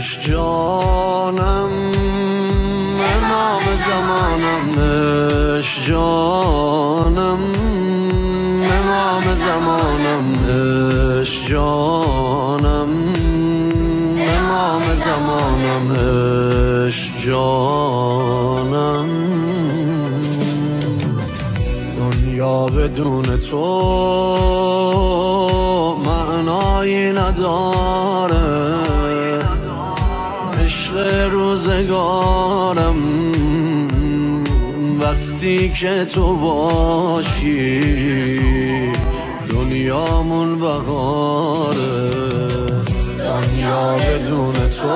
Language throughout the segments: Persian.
عشق جانم امام زمانم عشق جانم امام زمانم عشق جانم امام زمانم عشق جانم. دنیا بدون تو معنایی نداره. عشق روزگارم. وقتی که تو باشی دنیامون بهاره دنیا بدون تو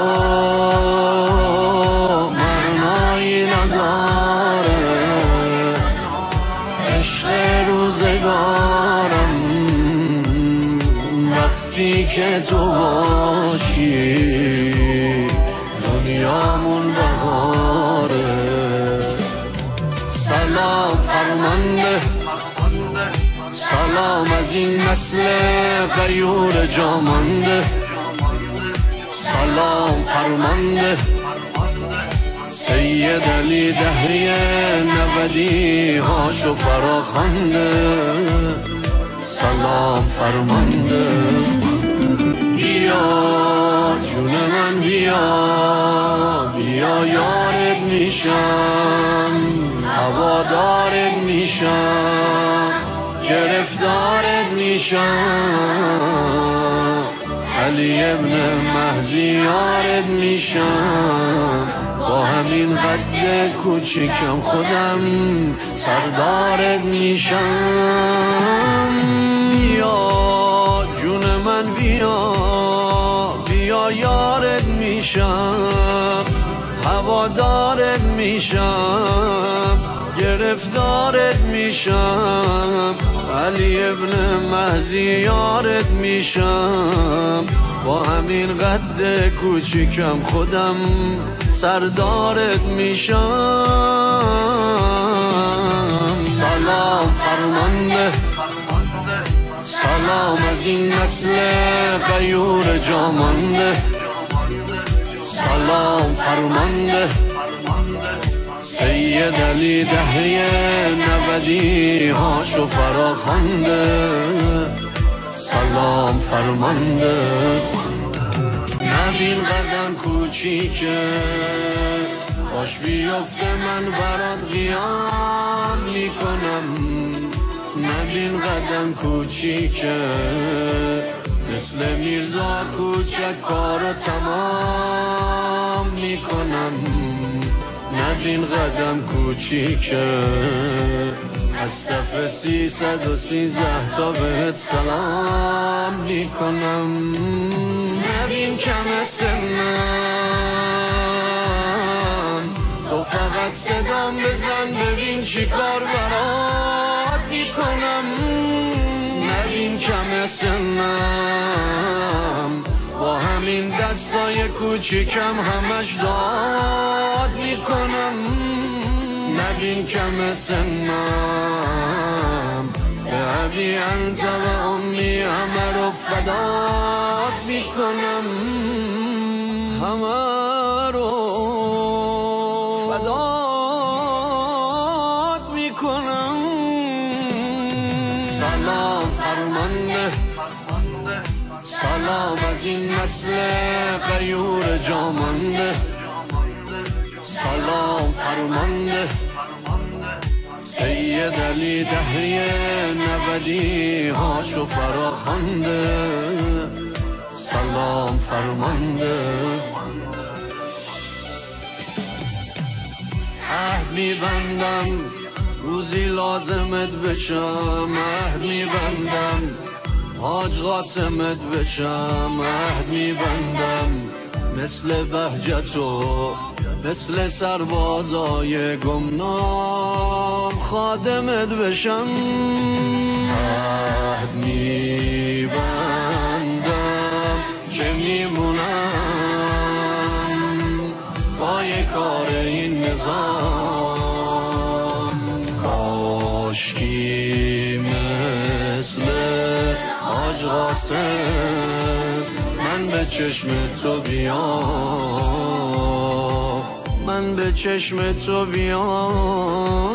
معنایی نداره. عشق روزگارم. وقتی که تو باشی دنیامون بهاره. سلام فرمانده. سلام از این نسل غیور جامانده. سلام فرمانده. سید علی دهری نبدی هاشو فراخنده سلام فرمانده. میشم. هوادارت میشم. گرفتارت میشم. علی ابن مهدی یارت میشم. با همین قد کوچیکم خودم سردارت میشم. یا جون من بیا. بیا یارت میشم. هوادارت میشم گرفتارت میشم علی ابن مهزی یارت میشم. با همین قد کوچیکم خودم سردارت میشم. سلام فرمانده سلام از این نسل غیور جامانده. سلام فرمانده. سید علی دهری نبدی هاشو فراخنده سلام فرمانده. نبین قدم کوچیکه. باش بیفته من برات قیام می‌کنم. نبین قدم کوچیکه. مثل میرزا کوچک کار تمام می‌کنم. نبین قدم کوچیکه. از صف سیصد و سیزده تا بهت سلام می‌کنم. نبین کم سنم تو فقط صدام بزن ببین چی کار برات می‌کنم. نبین کم سنم همین دستای کوچیکم همش داد می‌کنم. نبین کم سنم. به عبی انت و امی همه رو فدات می‌کنم. همه رو فدات می‌کنم. سلام فرمانده. سلام از این نسل غیور جامانده سلام فرمانده. سید علی دهری نبدی هاشو فراخنده سلام فرمانده. عهد میبندم روزی لازمت بشم. عهد میبندم. حاج قاسمت بشم عهد میبندم مثل بهجتو مثل سربازای گمنام. خادمت بشم عهد میبندم که میمونم پای کار این نظام. کاشکی من به چشم تو بیام. من به چشم تو بیام.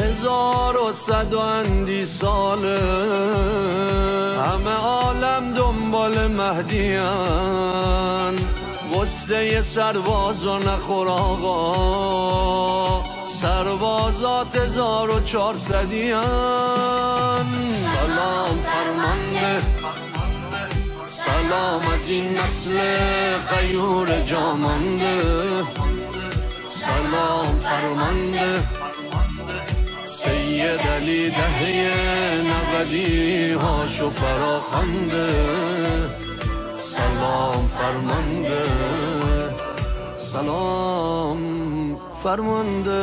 هزار و صد و اندی ساله. همه عالم دنبال مهدیان غصه سرباز و نخور آقا. سربازات هزار و چارصدیان سلام فرمانده. سلام از این نسل قیور جامانده. سلام فرمانده. سید علی دهه نودی هاشو فراخنده سلام فرمانده. سلام. فرمانده